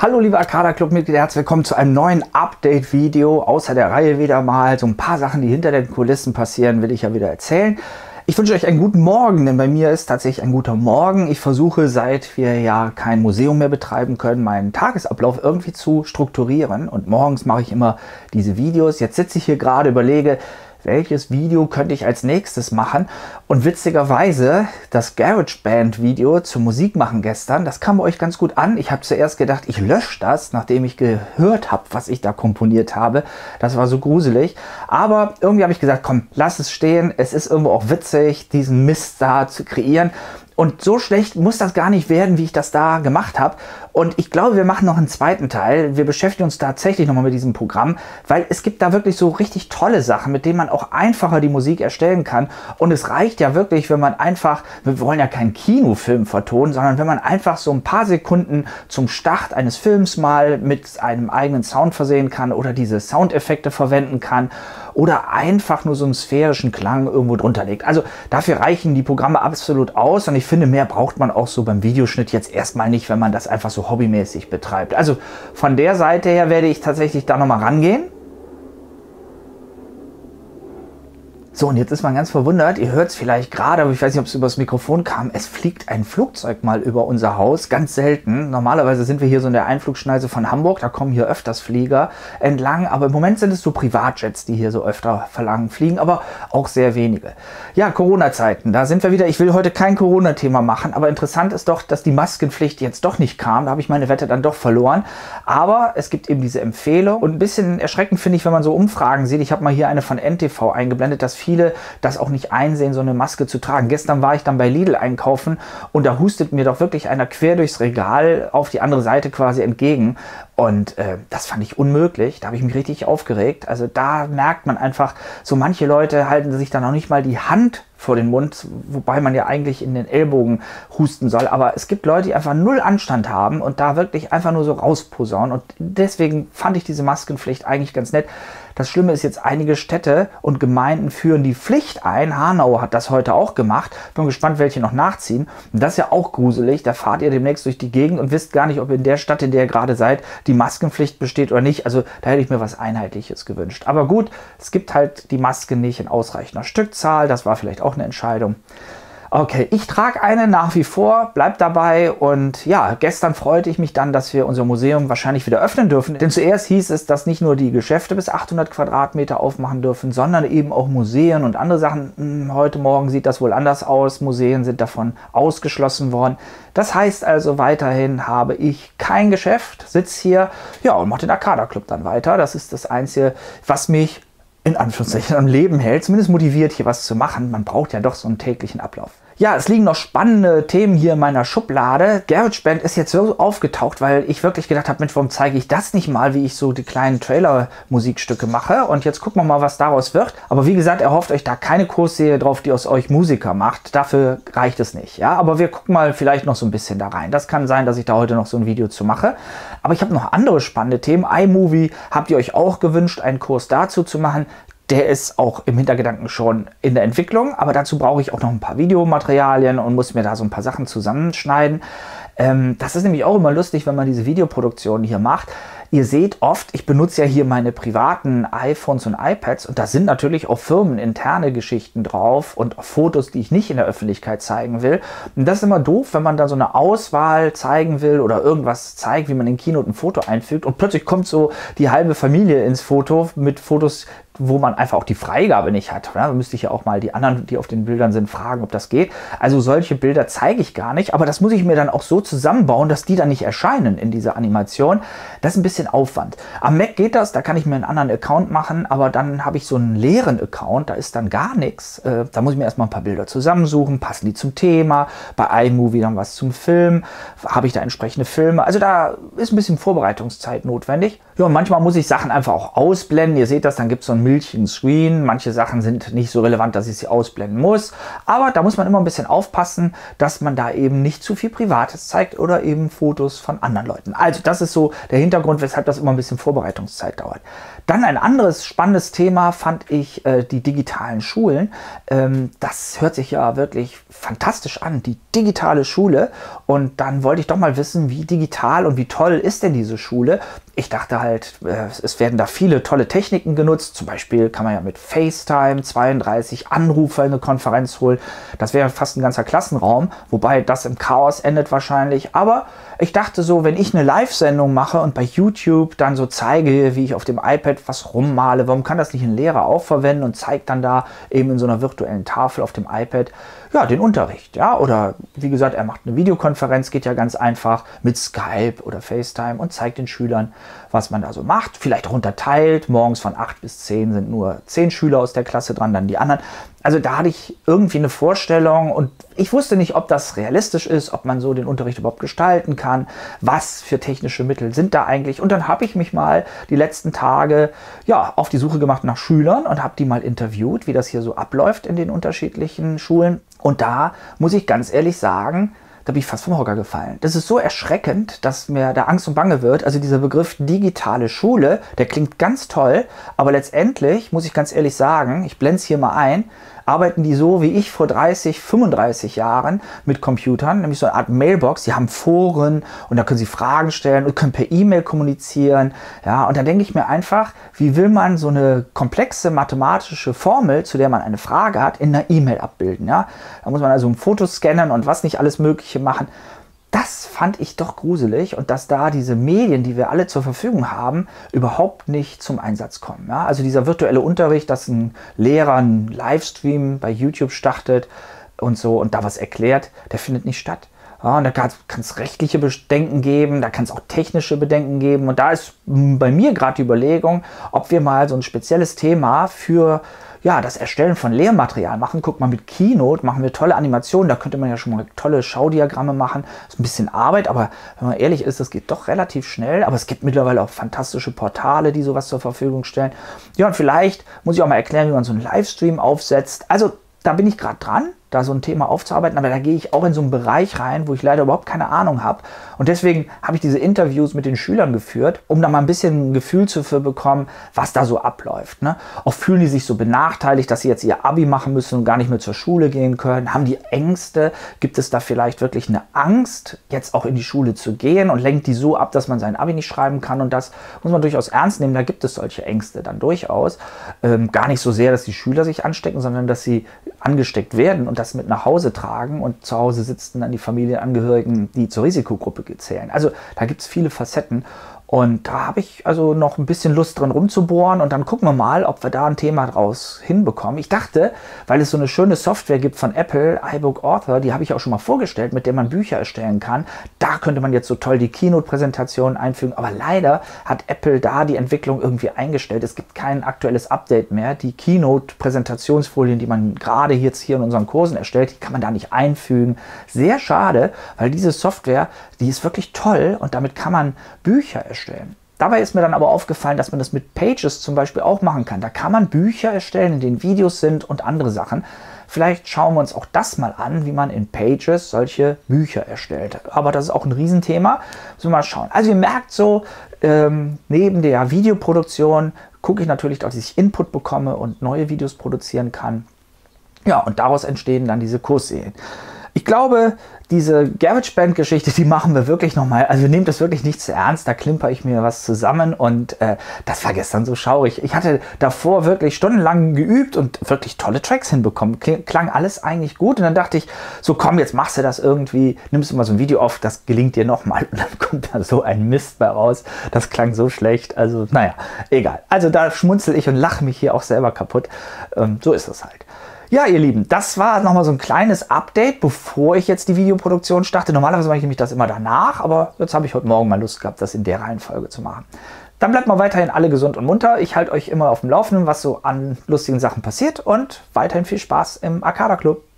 Hallo liebe Arcada Club Mitglieder, herzlich willkommen zu einem neuen Update-Video. Außer der Reihe wieder mal so ein paar Sachen, die hinter den Kulissen passieren, will ich ja wieder erzählen. Ich wünsche euch einen guten Morgen, denn bei mir ist tatsächlich ein guter Morgen. Ich versuche, seit wir ja kein Museum mehr betreiben können, meinen Tagesablauf irgendwie zu strukturieren. Und morgens mache ich immer diese Videos. Jetzt sitze ich hier gerade, überlege, welches Video könnte ich als nächstes machen. Und witzigerweise, das GarageBand-Video zum Musikmachen gestern, das kam euch ganz gut an. Ich habe zuerst gedacht, ich lösche das, nachdem ich gehört habe, was ich da komponiert habe. Das war so gruselig. Aber irgendwie habe ich gesagt, komm, lass es stehen. Es ist irgendwo auch witzig, diesen Mist da zu kreieren. Und so schlecht muss das gar nicht werden, wie ich das da gemacht habe. Und ich glaube, wir machen noch einen zweiten Teil. Wir beschäftigen uns tatsächlich nochmal mit diesem Programm, weil es gibt da wirklich so richtig tolle Sachen, mit denen man auch einfacher die Musik erstellen kann. Und es reicht ja wirklich, wenn man einfach, wir wollen ja keinen Kinofilm vertonen, sondern wenn man einfach so ein paar Sekunden zum Start eines Films mal mit einem eigenen Sound versehen kann oder diese Soundeffekte verwenden kann oder einfach nur so einen sphärischen Klang irgendwo drunter legt. Also dafür reichen die Programme absolut aus und ich finde, mehr braucht man auch so beim Videoschnitt jetzt erstmal nicht, wenn man das einfach so hobbymäßig betreibt. Also von der Seite her werde ich tatsächlich da nochmal rangehen So, und jetzt ist man ganz verwundert. Ihr hört es vielleicht gerade, aber ich weiß nicht, ob es übers Mikrofon kam. Es fliegt ein Flugzeug mal über unser Haus. Ganz selten. Normalerweise sind wir hier so in der Einflugschneise von Hamburg. Da kommen hier öfters Flieger entlang. Aber im Moment sind es so Privatjets, die hier so öfter verlangen fliegen. Aber auch sehr wenige. Ja, Corona-Zeiten. Da sind wir wieder. Ich will heute kein Corona-Thema machen. Aber interessant ist doch, dass die Maskenpflicht jetzt doch nicht kam. Da habe ich meine Wette dann doch verloren. Aber es gibt eben diese Empfehlung. Und ein bisschen erschreckend finde ich, wenn man so Umfragen sieht. Ich habe mal hier eine von NTV eingeblendet, dass viele das auch nicht einsehen, so eine Maske zu tragen. Gestern war ich dann bei Lidl einkaufen und da hustet mir doch wirklich einer quer durchs Regal auf die andere Seite quasi entgegen. Und äh, das fand ich unmöglich. Da habe ich mich richtig aufgeregt. Also da merkt man einfach, so manche Leute halten sich dann auch nicht mal die Hand vor den Mund, wobei man ja eigentlich in den Ellbogen husten soll. Aber es gibt Leute, die einfach null Anstand haben und da wirklich einfach nur so rausposaunen. Und deswegen fand ich diese Maskenpflicht eigentlich ganz nett. Das Schlimme ist jetzt, einige Städte und Gemeinden führen die Pflicht ein. Hanau hat das heute auch gemacht. Bin gespannt, welche noch nachziehen. Und das ist ja auch gruselig. Da fahrt ihr demnächst durch die Gegend und wisst gar nicht, ob in der Stadt, in der ihr gerade seid, die Maskenpflicht besteht oder nicht. Also da hätte ich mir was Einheitliches gewünscht. Aber gut, es gibt halt die Maske nicht in ausreichender Stückzahl. Das war vielleicht auch eine Entscheidung. Okay, ich trage eine nach wie vor, bleib dabei und ja, gestern freute ich mich dann, dass wir unser Museum wahrscheinlich wieder öffnen dürfen. Denn zuerst hieß es, dass nicht nur die Geschäfte bis 800 Quadratmeter aufmachen dürfen, sondern eben auch Museen und andere Sachen. Hm, heute Morgen sieht das wohl anders aus. Museen sind davon ausgeschlossen worden. Das heißt also, weiterhin habe ich kein Geschäft, sitze hier ja, und mache den Arcada Club dann weiter. Das ist das Einzige, was mich in Anführungszeichen am Leben hält, zumindest motiviert, hier was zu machen. Man braucht ja doch so einen täglichen Ablauf. Ja, es liegen noch spannende Themen hier in meiner Schublade. GarageBand ist jetzt so aufgetaucht, weil ich wirklich gedacht habe, Mensch, warum zeige ich das nicht mal, wie ich so die kleinen Trailer-Musikstücke mache? Und jetzt gucken wir mal, was daraus wird. Aber wie gesagt, erhofft euch da keine Kursserie drauf, die aus euch Musiker macht. Dafür reicht es nicht. Ja, aber wir gucken mal vielleicht noch so ein bisschen da rein. Das kann sein, dass ich da heute noch so ein Video zu mache. Aber ich habe noch andere spannende Themen. iMovie habt ihr euch auch gewünscht, einen Kurs dazu zu machen der ist auch im Hintergedanken schon in der Entwicklung, aber dazu brauche ich auch noch ein paar Videomaterialien und muss mir da so ein paar Sachen zusammenschneiden. Ähm, das ist nämlich auch immer lustig, wenn man diese Videoproduktion hier macht. Ihr seht oft, ich benutze ja hier meine privaten iPhones und iPads und da sind natürlich auch firmeninterne Geschichten drauf und Fotos, die ich nicht in der Öffentlichkeit zeigen will. Und das ist immer doof, wenn man da so eine Auswahl zeigen will oder irgendwas zeigt, wie man in Keynote ein Foto einfügt und plötzlich kommt so die halbe Familie ins Foto mit Fotos, wo man einfach auch die Freigabe nicht hat. Da müsste ich ja auch mal die anderen, die auf den Bildern sind, fragen, ob das geht. Also solche Bilder zeige ich gar nicht, aber das muss ich mir dann auch so zusammenbauen, dass die dann nicht erscheinen in dieser Animation. Das ist ein bisschen Aufwand. Am Mac geht das, da kann ich mir einen anderen Account machen, aber dann habe ich so einen leeren Account, da ist dann gar nichts. Äh, da muss ich mir erstmal ein paar Bilder zusammensuchen, passen die zum Thema, bei iMovie dann was zum Film, habe ich da entsprechende Filme. Also da ist ein bisschen Vorbereitungszeit notwendig. Ja, und manchmal muss ich Sachen einfach auch ausblenden. Ihr seht das, dann gibt es so einen milchigen Screen. Manche Sachen sind nicht so relevant, dass ich sie ausblenden muss. Aber da muss man immer ein bisschen aufpassen, dass man da eben nicht zu viel Privates zeigt oder eben Fotos von anderen Leuten. Also das ist so der Hintergrund, weshalb das immer ein bisschen Vorbereitungszeit dauert. Dann ein anderes spannendes Thema fand ich äh, die digitalen Schulen. Ähm, das hört sich ja wirklich fantastisch an, die digitale Schule. Und dann wollte ich doch mal wissen, wie digital und wie toll ist denn diese Schule? Ich dachte halt, äh, es werden da viele tolle Techniken genutzt. Zum Beispiel kann man ja mit FaceTime 32 Anrufer in eine Konferenz holen. Das wäre fast ein ganzer Klassenraum, wobei das im Chaos endet wahrscheinlich. Aber ich dachte so, wenn ich eine Live-Sendung mache und bei YouTube dann so zeige, wie ich auf dem iPad was rummale, warum kann das nicht ein Lehrer auch verwenden und zeigt dann da eben in so einer virtuellen Tafel auf dem iPad, ja, den Unterricht, ja, oder wie gesagt, er macht eine Videokonferenz, geht ja ganz einfach mit Skype oder FaceTime und zeigt den Schülern, was man da so macht, vielleicht runterteilt, morgens von 8 bis 10 sind nur 10 Schüler aus der Klasse dran, dann die anderen. Also da hatte ich irgendwie eine Vorstellung und ich wusste nicht, ob das realistisch ist, ob man so den Unterricht überhaupt gestalten kann, was für technische Mittel sind da eigentlich. Und dann habe ich mich mal die letzten Tage ja, auf die Suche gemacht nach Schülern und habe die mal interviewt, wie das hier so abläuft in den unterschiedlichen Schulen. Und da muss ich ganz ehrlich sagen, da bin ich fast vom Hocker gefallen. Das ist so erschreckend, dass mir da Angst und Bange wird. Also dieser Begriff digitale Schule, der klingt ganz toll, aber letztendlich muss ich ganz ehrlich sagen, ich blende es hier mal ein, arbeiten die so wie ich vor 30, 35 Jahren mit Computern, nämlich so eine Art Mailbox. Die haben Foren und da können sie Fragen stellen und können per E-Mail kommunizieren. Ja, und dann denke ich mir einfach, wie will man so eine komplexe mathematische Formel, zu der man eine Frage hat, in einer E-Mail abbilden? Ja, da muss man also ein Foto scannen und was nicht alles Mögliche machen das fand ich doch gruselig und dass da diese Medien, die wir alle zur Verfügung haben, überhaupt nicht zum Einsatz kommen. Ja? Also dieser virtuelle Unterricht, dass ein Lehrer einen Livestream bei YouTube startet und so und da was erklärt, der findet nicht statt. Ja, und da kann es rechtliche Bedenken geben, da kann es auch technische Bedenken geben. Und da ist bei mir gerade die Überlegung, ob wir mal so ein spezielles Thema für ja, das Erstellen von Lehrmaterial machen. Guck mal, mit Keynote machen wir tolle Animationen. Da könnte man ja schon mal tolle Schaudiagramme machen. Ist ein bisschen Arbeit, aber wenn man ehrlich ist, das geht doch relativ schnell. Aber es gibt mittlerweile auch fantastische Portale, die sowas zur Verfügung stellen. Ja, und vielleicht muss ich auch mal erklären, wie man so einen Livestream aufsetzt. Also, da bin ich gerade dran da so ein Thema aufzuarbeiten, aber da gehe ich auch in so einen Bereich rein, wo ich leider überhaupt keine Ahnung habe. Und deswegen habe ich diese Interviews mit den Schülern geführt, um da mal ein bisschen ein Gefühl zu bekommen, was da so abläuft. Ne? Auch fühlen die sich so benachteiligt, dass sie jetzt ihr Abi machen müssen und gar nicht mehr zur Schule gehen können? Haben die Ängste? Gibt es da vielleicht wirklich eine Angst, jetzt auch in die Schule zu gehen und lenkt die so ab, dass man sein Abi nicht schreiben kann? Und das muss man durchaus ernst nehmen. Da gibt es solche Ängste dann durchaus. Ähm, gar nicht so sehr, dass die Schüler sich anstecken, sondern dass sie angesteckt werden und das mit nach Hause tragen und zu Hause sitzen dann die Familienangehörigen, die zur Risikogruppe zählen. Also da gibt es viele Facetten und da habe ich also noch ein bisschen Lust drin rumzubohren und dann gucken wir mal, ob wir da ein Thema draus hinbekommen. Ich dachte, weil es so eine schöne Software gibt von Apple, iBook Author, die habe ich auch schon mal vorgestellt, mit der man Bücher erstellen kann. Da könnte man jetzt so toll die Keynote-Präsentation einfügen, aber leider hat Apple da die Entwicklung irgendwie eingestellt. Es gibt kein aktuelles Update mehr. Die Keynote-Präsentationsfolien, die man gerade jetzt hier in unseren Kursen erstellt, die kann man da nicht einfügen. Sehr schade, weil diese Software, die ist wirklich toll und damit kann man Bücher erstellen. Dabei ist mir dann aber aufgefallen, dass man das mit Pages zum Beispiel auch machen kann. Da kann man Bücher erstellen, in denen Videos sind und andere Sachen. Vielleicht schauen wir uns auch das mal an, wie man in Pages solche Bücher erstellt. Aber das ist auch ein Riesenthema. Wir mal schauen. Also ihr merkt so, ähm, neben der Videoproduktion gucke ich natürlich, dass ich Input bekomme und neue Videos produzieren kann. Ja, und daraus entstehen dann diese Kursserien. Ich glaube, diese Garage Band Geschichte, die machen wir wirklich nochmal. Also nehmen das wirklich nicht zu ernst. Da klimper ich mir was zusammen und äh, das war gestern so schaurig. Ich hatte davor wirklich stundenlang geübt und wirklich tolle Tracks hinbekommen. Klang alles eigentlich gut und dann dachte ich, so komm, jetzt machst du das irgendwie, nimmst du mal so ein Video auf, das gelingt dir nochmal und dann kommt da so ein Mist bei raus. Das klang so schlecht. Also naja, egal. Also da schmunzel ich und lache mich hier auch selber kaputt. Ähm, so ist es halt. Ja, ihr Lieben, das war nochmal so ein kleines Update, bevor ich jetzt die Videoproduktion starte. Normalerweise mache ich nämlich das immer danach, aber jetzt habe ich heute Morgen mal Lust gehabt, das in der Reihenfolge zu machen. Dann bleibt mal weiterhin alle gesund und munter. Ich halte euch immer auf dem Laufenden, was so an lustigen Sachen passiert und weiterhin viel Spaß im Arcada Club.